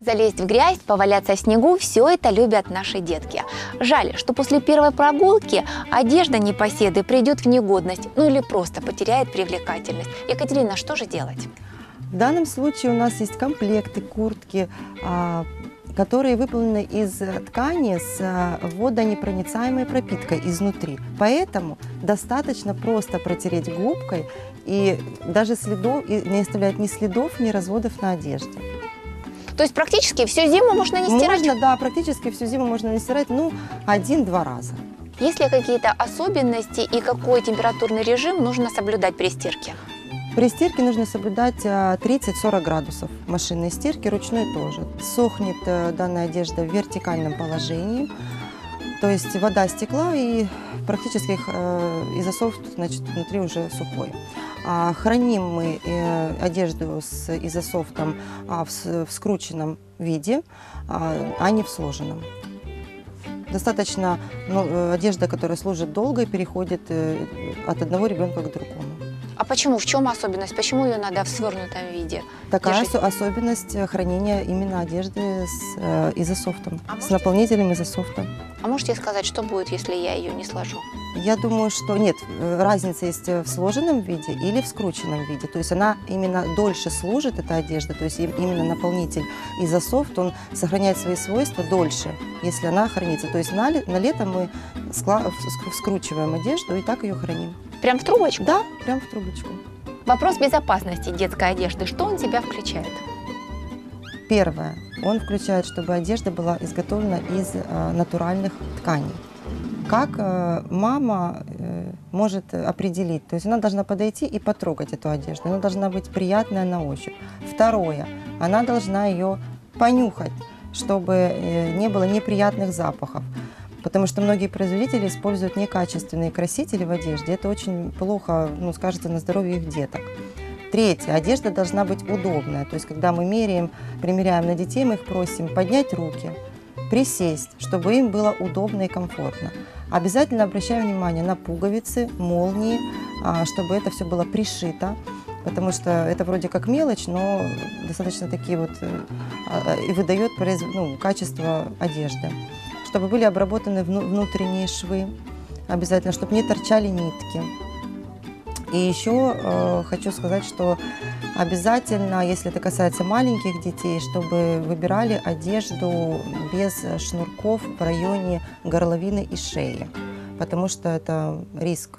Залезть в грязь, поваляться в снегу – все это любят наши детки. Жаль, что после первой прогулки одежда непоседы придет в негодность, ну или просто потеряет привлекательность. Екатерина, что же делать? В данном случае у нас есть комплекты, куртки, а, которые выполнены из ткани с а, водонепроницаемой пропиткой изнутри. Поэтому достаточно просто протереть губкой и даже следов, не оставлять ни следов, ни разводов на одежде. То есть практически всю зиму можно не стирать? Можно, да, практически всю зиму можно не стирать, ну, один-два раза. Есть ли какие-то особенности и какой температурный режим нужно соблюдать при стирке? При стирке нужно соблюдать а, 30-40 градусов машинной стирки, ручной тоже. Сохнет э, данная одежда в вертикальном положении, то есть вода стекла и практически э, изосов значит, внутри уже сухой. А, храним мы э, одежду с изософтом а, в, скрученном виде, а, а не в сложенном. Достаточно ну, э, одежда, которая служит долго и переходит от одного ребенка к другому. Почему? В чем особенность? Почему ее надо в свернутом виде? Такая Держите. осо- особенность э, хранения именно одежды с э, изософтом, А с можете- наполнителем изософта. А можете сказать, что будет, если я ее не сложу? Я думаю, что нет, э, разница есть э, в сложенном виде или в скрученном виде. То есть она именно дольше служит, эта одежда, то есть им- именно наполнитель изософт, он сохраняет свои свойства дольше, если она хранится. То есть на, на лето мы скручиваем одежду и так ее храним. Прям в трубочку? Да, прям в трубочку. Вопрос безопасности детской одежды. Что он в себя включает? Первое. Он включает, чтобы одежда была изготовлена из э, натуральных тканей. Как э, мама э, может определить? То есть она должна подойти и потрогать эту одежду. Она должна быть приятная на ощупь. Второе. Она должна ее понюхать, чтобы э, не было неприятных запахов. Потому что многие производители используют некачественные красители в одежде. Это очень плохо ну, скажется на здоровье их деток. Третье. Одежда должна быть удобная. То есть, когда мы меряем, примеряем на детей, мы их просим поднять руки, присесть, чтобы им было удобно и комфортно. Обязательно обращаем внимание на пуговицы, молнии, а, чтобы это все было пришито, потому что это вроде как мелочь, но достаточно такие вот э, а, и выдает ну, качество одежды. Чтобы были обработаны вну- внутренние швы, обязательно, чтобы не торчали нитки. И еще э, хочу сказать, что обязательно, если это касается маленьких детей, чтобы выбирали одежду без шнурков в районе горловины и шеи, потому что это риск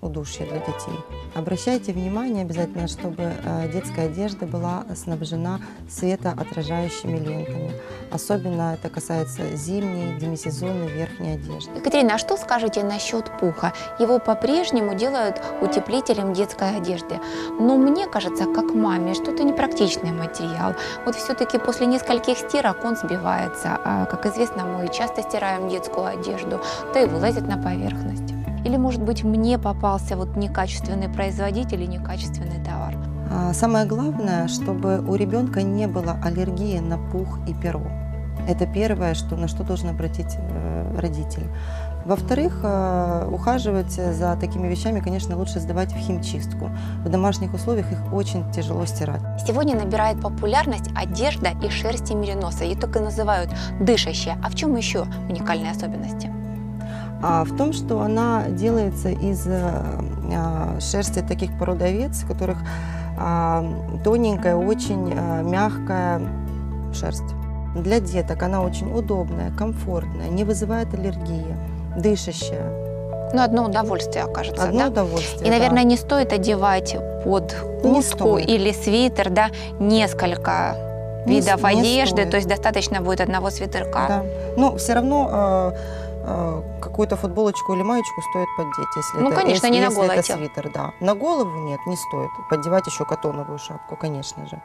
удушья для детей. Обращайте внимание обязательно, чтобы э, детская одежда была снабжена светоотражающими лентами. Особенно это касается зимней, демисезонной верхней одежды. Екатерина, а что скажете насчет пуха? Его по-прежнему делают утеплителем детской одежды. Но мне кажется, как маме, что это непрактичный материал. Вот все-таки после нескольких стирок он сбивается. А, как известно, мы часто стираем детскую одежду, да и вылазит на поверхность. Или, может быть, мне попался вот некачественный производитель и некачественный товар. А, Самое главное, чтобы у ребенка не было аллергии на пух и перо. Это первое, что, на что должен обратить э, родитель. Во-вторых, э, ухаживать за такими вещами, конечно, лучше сдавать в химчистку. В домашних условиях их очень тяжело стирать. Сегодня набирает популярность одежда из шерсти мериноса. Ее и называют дышащая. А в чем еще уникальные особенности? А в том, что она делается из э, а, шерсти таких пород овец, у которых а, тоненькая, очень а, мягкая шерсть. Для деток она очень удобная, комфортная, не вызывает аллергии, дышащая. Ну, одно удовольствие окажется, Одно да? удовольствие. И, наверное, да. не стоит одевать под куртку или свитер, да, несколько Не видов не одежды, стоит. то есть достаточно будет одного свитерка. Да. Но все равно э, э, какую-то футболочку или маечку стоит поддеть, если Ну, это, конечно, если, не на если голое это тело. свитер, да. На голову нет, не стоит. Поддевать еще катоновую шапку, конечно же.